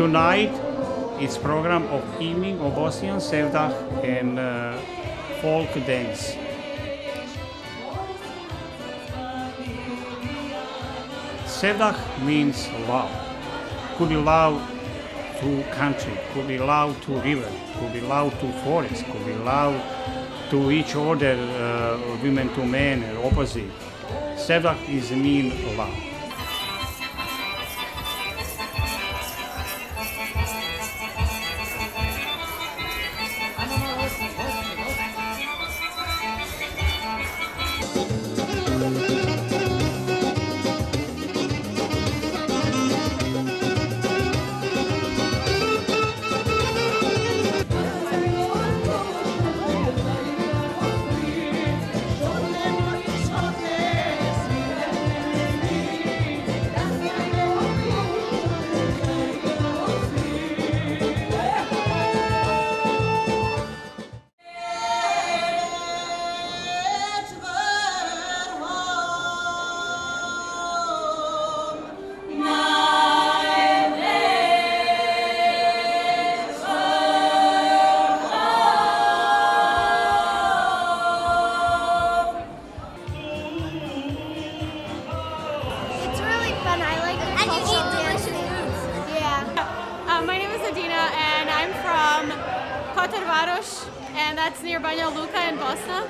tonight it's program of evening of Bosnian Sevdah and uh, folk dance. Sevdah means love. Could be love to country, could be love to river, could be love to forest, could be love to each other, uh, women to men, opposite. Sevdah is mean love. Tatarvaros, and that's near Banja Luka in Bosnia.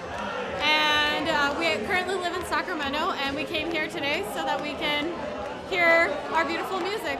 And uh, we currently live in Sacramento, and we came here today so that we can hear our beautiful music.